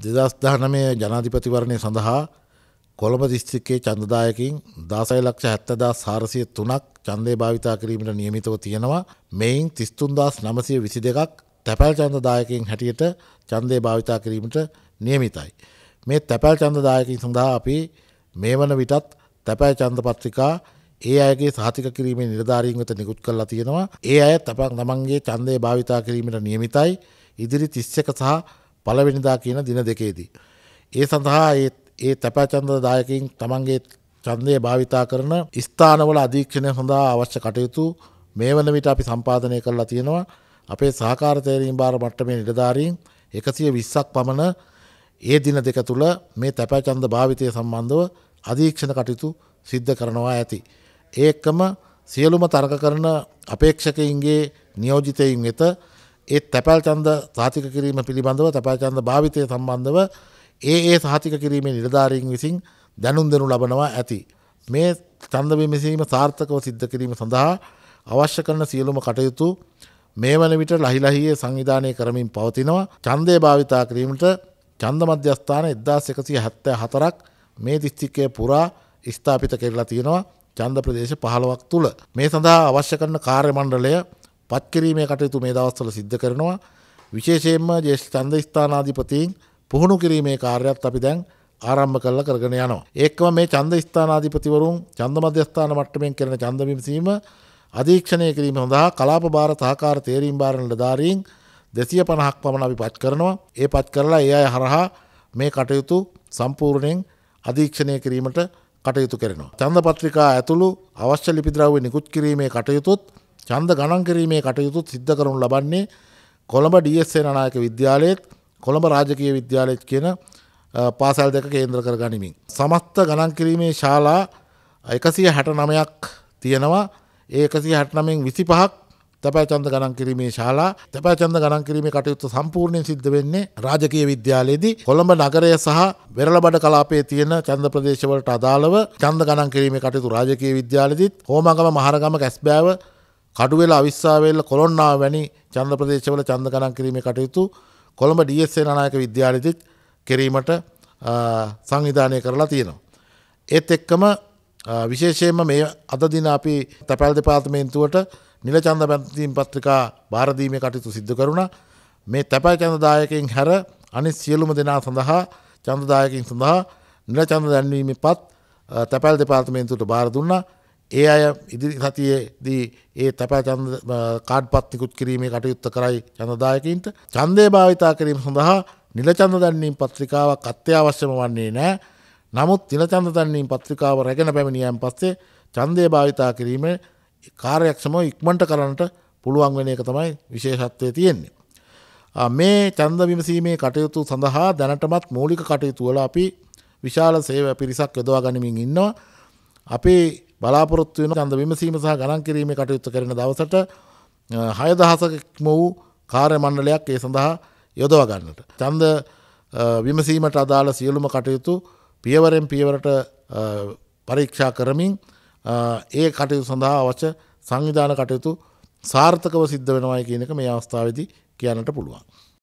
දෙදස් දානමය ජනාධිපතිවරණය සඳහා කොළඹ දිස්ත්‍රික්කේ චන්දදායකින් දාසයි ලක්ෂ හැත්තදා සාරසිය තුනක් චන්දය භාවිතා කිරීමට නියමිතව තියෙනවා. මෙයින් තිස්තුන්දස් නමසය විසි දෙකක් තැපැල් චන්දදායකින් හැටියට චන්දය භාවිතා කිරීමට නියමිතයි. මේ තැපැල් චන්දදායකින් සඳහා අපි මේ වන විටත් තැපැල් චන්ද පත්‍රිකා ඒ අයගේ සහතික කිරීමේ නිලධාරීන් වෙත නිකුත් කරලා තියෙනවා. ඒ අය තැපක් තමන්ගේ චන්දය භාවිතා කිරීමට නියමිතයි. ඉදිරි තිස්සක සහ පලවෙනිදා කියන දින දෙකේදී. ඒ සඳහා ඒ තැපැචන්ද දායකින් තමන්ගේ චන්දය භාවිතා කරන ස්ථානවල අධීක්ෂණය සඳහා අවශ්‍ය කටයුතු මේ වන විට අපි සම්පාධනය කරලා තියෙනවා අපේ සහකාරතේරීම් භාර මට්ටමේ නිලධාරීන් එකසිය විස්සක් පමණ ඒ දින දෙක තුළ මේ තැපැචන්ද භාවිතය සම්බන්ධව අධීක්ෂණ කටයුතු සිද්ධ කරනවා ඇති. ඒකම සියලුම තර්ක කරන අපේක්ෂකයින්ගේ නියෝජිතයින් වෙත ඒ තැපැල් චන්ද සාතික කිරීම පිළිබඳව තැපැල් චන්ද භාවිතය සම්බන්ධව ඒ ඒ සහතික කිරීමේ නිලධාරීන් විසින් දැනුම් දෙනු ලබනවා ඇති. මේ චන්ද විමසීම සාර්ථකව සිද්ධ කිරීම සඳහා අවශ්‍ය කරන සියලුම කටයුතු මේ වන විට ලහිලහියේ සංවිධානය කරමින් පවතිනවා චන්දය භාවිතා කිරීමට චන්ද මධ්‍යස්ථාන එදදාස් එකසිය හැත්තෑ හතරක් මේ දිස්තික්කය පුරා ස්ථාපිත කෙරලා තියෙනවා චන්ද ප්‍රදේශ පහළවක් තුළ. මේ සඳහා අවශ්‍ය කරන කාර්ය මණ්ඩලය පත්කිරීමේ කටයුතු මේ දවස්වල සිද්ධ කරනවා විශේෂයෙන්ම ජේෂ් චන්ද ස්ථානාධිපතීන් පුහුණු කිරීමේ කාර්යත් අපි දැන් ආරම්භ කරලා කරගෙන යනවා. ඒක්ම මේ චන්ද ස්ථානාධිපතිවරුන් චන්ද මධ්‍යස්ථාන මට්ටමෙන් කරන චන්ද විමසීම අධීක්ෂණය කිරීම හොඳා කලාප භාර සහකාර තේරීම් භාරණ ධාරීන් දෙසිය පණහක් පමණ අපි පත් කරනවා ඒ පත් කරලා ඒ අය හරහා මේ කටයුතු සම්පූර්ණයෙන් අධීක්ෂණය කිරීමට කටයුතු කරනවා. චන්ද පත්‍රිකා ඇතුළු අවශ්‍ය ලිපිද්‍රව්‍ය නිකුත් කිරීමේ කටයුතුත් චන්ද ගණන් කිරීමේ කටයුතුත් සිද්ධ කරනු ලබන්නේ කොළඹ ඩස්සේ නායක විද්‍යාලයත් කොළඹ රාජකය විද්‍යාලයත් කියන පාසල් දෙක කේන්ද්‍ර කර ගනිමින්. සමස්ත ගණන් කිරීමේ ශාලා එකසිය හැට නමයක් තියෙනවා ඒ එකසිය හැටනමින් විසි පහක් තැපැචන්ද ගණන් කිරීමේ ශාලා තැපැචන්ද ගණන් කිරීමේ කටයුතු සම්පූර්ණය සිද්ධ වෙන්නේ රාජකය විද්‍යාලයේදී කොළඹ නගරය සහ වෙරලබඩ කලාපේ තියෙන චන්ද ප්‍රදේශවලට අදාළව චන්ද ගණන් කිරීමේ කටයුතු රාජකය විද්‍යාලදිත් හෝමගම මහරගම කැස්බෑව කඩුවෙල අවිස්සාවෙල්ල කොළොන්නාව වැනි චන්ද ප්‍රදේශවල චන්ද ගණන් කිරීමේ කටයුතු කොළඹ ඩස්සේ නායක විද්‍යාලදිත් කිරීමට සංවිධානය කරලා තියෙනවා. ඒත් එක්කම විශේෂයෙන්ම මේ අද දින අපි තැපැල් දෙපාර්තමේන්තුවට නිල චන්ද පැතිීම් පත්‍රිකා භාරදීමය කටයුතු සිද්ධ කරුණ. මේ තැපැල් චන්දදායකින් හැර අනි සියලුම දෙනා සඳහා චන්දදායකින් සඳහා නිල චන්ද දැන්වීම පත් තැපැල් දෙපාර්තමේන්තුට භාර දුන්නා. ඒ අය ඉදිරි සතියේදී ඒ තැපෑ චන්ද කාඩ්පත් නිකුත් කිරීමේ කටයුත්ත කරයි චන්දදායකින්ට චන්දය භාවිතා කිරීම සඳහා නිලචන්ද දැන්නීම් පත්‍රිකාවක් අත්‍යවශ්‍යම වන්නේ නෑ නමුත් නිලචන්ද දැන්නීම් පත්‍රිකාව රැගෙන පැමිණියන් පස්සේ චන්දය භාවිතා කිරීම කාර්යක්ෂම ඉක්මට කරන්නට පුළුවන් වෙන එක තමයි විශේෂත්වය තියෙන්නේ. මේ චන්ද විමසීමේ කටයුතු සඳහා දැනටමත් මූලික කටයුතු වල අපි විශාල සේව පිරිසක් යොදවා ගනිමින් ඉන්නවා. අපේ බලාපොරොත්තු වෙන චන්ද විමසීම සහ ගණන් කිරීමේ කටයුතු කරන දවසට හය දහසකම වූ කාර්ය මණ්ඩලයක් ඒ සඳහා යොදව ගන්නට. චන්ද විමසීමට අදාළ සියලුම කටයුතු පියවරෙන් පියවරට පරීක්ෂා කරමින් ඒ කටයුතු සඳහා අවශ්‍ය සංවිධාන කටයුතු සාර්ථකව සිද්ධ වෙනවායි කියනක මේ අවස්ථාවදි කියන්නට පුළුවන්.